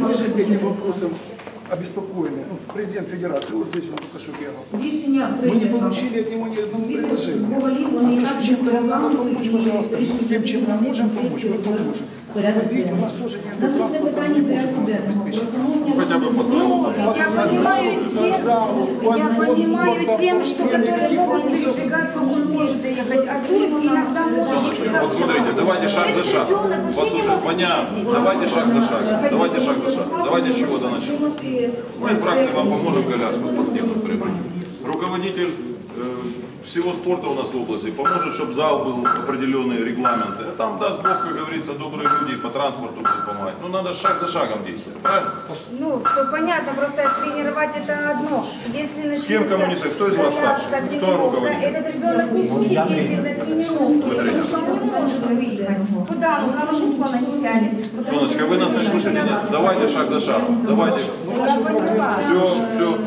Мы же этим вопросом обеспокоены. Ну, президент Федерации, вот здесь он только что бегал. Рішення Мы не прийнято. получили от него ни одного Від предложения. Гоголів вони А і то, так что чем нам надо переламують помочь, пожалуйста, рішення тем, чем мы можем прийняти помочь, мы поможем. порядок Возить у денний. нас тоже нет Наступне транспорта, питання не можем порядку нас денного. обеспечить. Пропонуємо Хотя бы по залу. Вот Я на понимаю залу, тех, на залу, по- я вот понимаю по- тем, по что теме которые каких могут вопросов. передвигаться, он может доехать, а тут иногда может Быть вот смотрите, давайте шаг за шаг. Послушай, понятно, давайте шаг за шаг. Давайте шаг за шаг. Давайте с чего-то начнем. Мы в фракции вам поможем коляску спортивную приобретем. Руководитель всего спорта у нас в области поможет, чтобы зал был определенные регламенты. А там даст Бог, как говорится, добрые люди по транспорту будут помогать. Ну надо шаг за шагом действовать, правильно? Ну, то понятно, просто тренировать это одно. Если С кем коммуницировать? Кто из вас старший? Кто руководитель? Этот ребенок не будет ездить на тренер. потому что он не может выехать. Куда? Ну, на маршрутку она не сядет. что вы нас не слышали, нет? Давайте шаг за шагом. Давайте. Я понимаю. Все, все.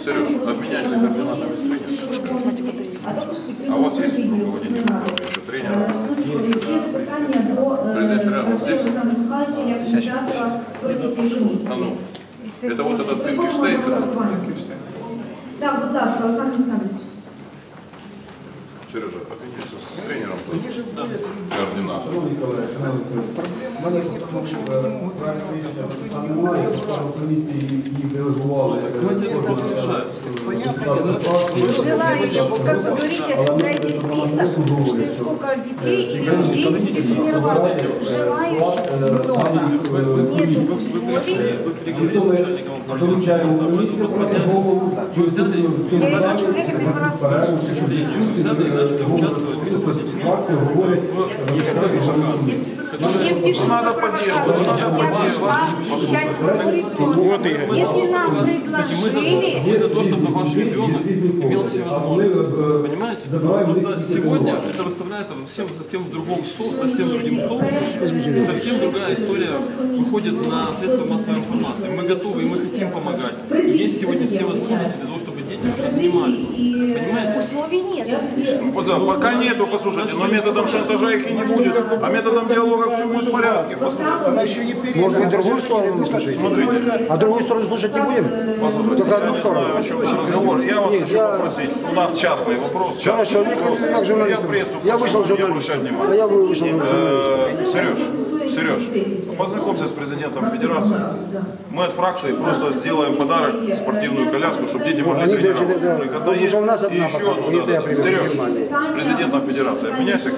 Сереж, обменяйся координатами с тренером. А у вас есть руководитель, еще тренер? Президент Федерации здесь? А ну, это вот этот Финкельштейн, который- Так, будь ласка, Олександр Олександрович. Сережа, обменяйся с тренером. Да. Координатор. Проблема нет в том, что они не могут тренироваться, потому что они не немає, могут члени тренироваться. комісії їх делегували. Желающих, вот как вы говорите, составляйте список, что и сколько детей или людей будет тренироваться. Желающих много. Нету условий. Доручаємо комісію, голову, чи взяти Я не хочу время первый раз фракцію говорять, Всем тишину Надо провокацию. поддерживать, Я пришла защищать своего ребенка. Если нам предложили, Мы за то, чтобы ваш ребенок имел все возможности. э, Понимаете? Просто сегодня это выставляется совсем, совсем в другом соусе, совсем другим соусом. И совсем другая история выходит на средства массовой информации. Мы готовы и мы хотим помогать. И есть сегодня все возможности для того, дети ваши занимались. Понимаете? условий нет. Пока- Пока нету, послушайте, но методом шантажа их и не будет, а методом диалога все будет в порядке. Послушайте. Она еще не передана. Может быть, другую сторону слушать? Смотрите. А другую сторону слушать не будем? Послушайте, Только я одну не сторону. знаю, о чем разговор. Я вас Нет, хочу я- попросить. У нас частный вопрос. Хорошо, Частный ну, вопрос. как журналист. Я в прессу Я вышел не журналист. обращать внимания. я вышел журналист. Э, Сереж, Сереж, познакомься с президентом федерации. Мы от фракции просто сделаем подарок, спортивную коляску, чтобы дети могли Они тренироваться. даже, да, У них одна есть. что у нас И одна еще одну, не да, да, Сереж, с президентом федерации обменяйся